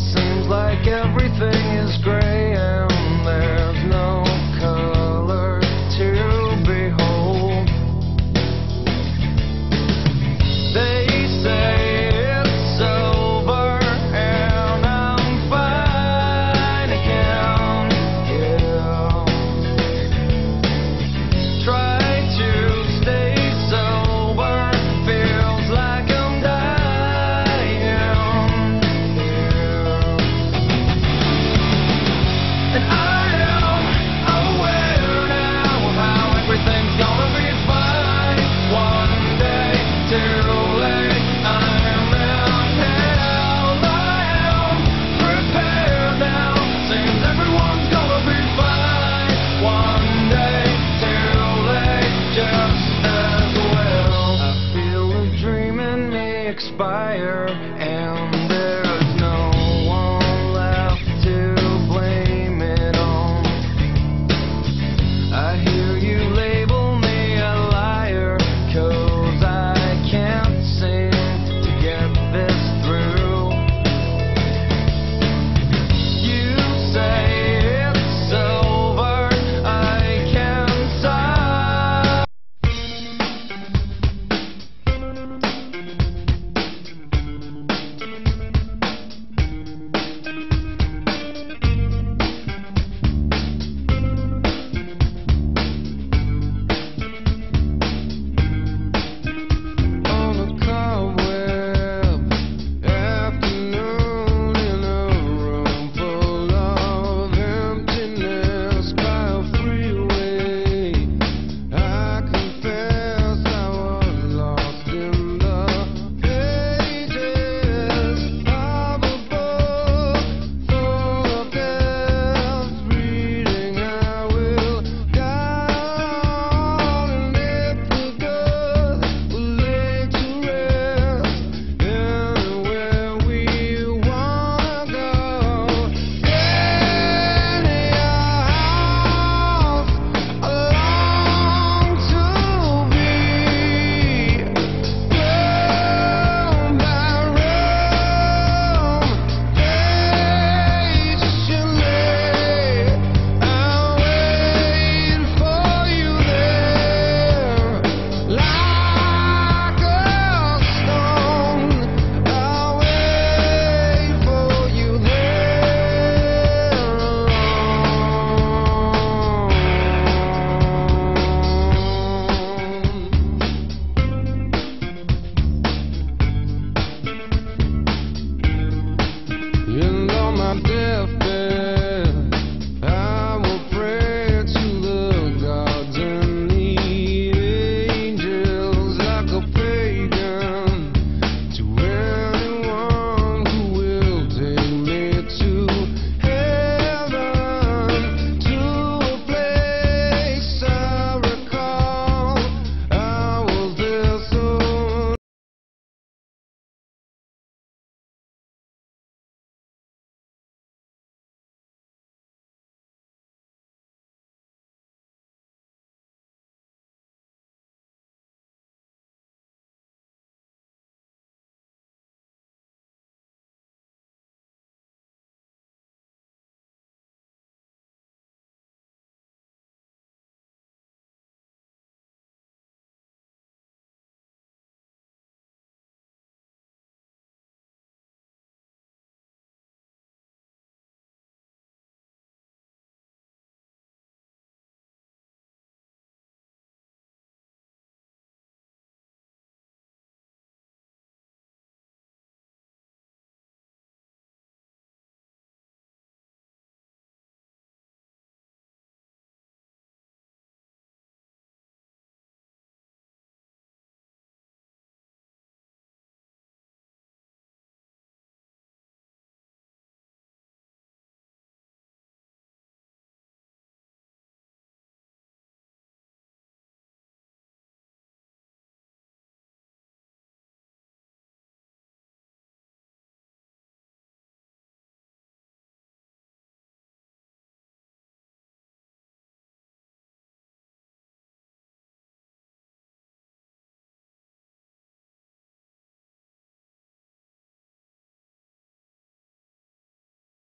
seems like everything is gray there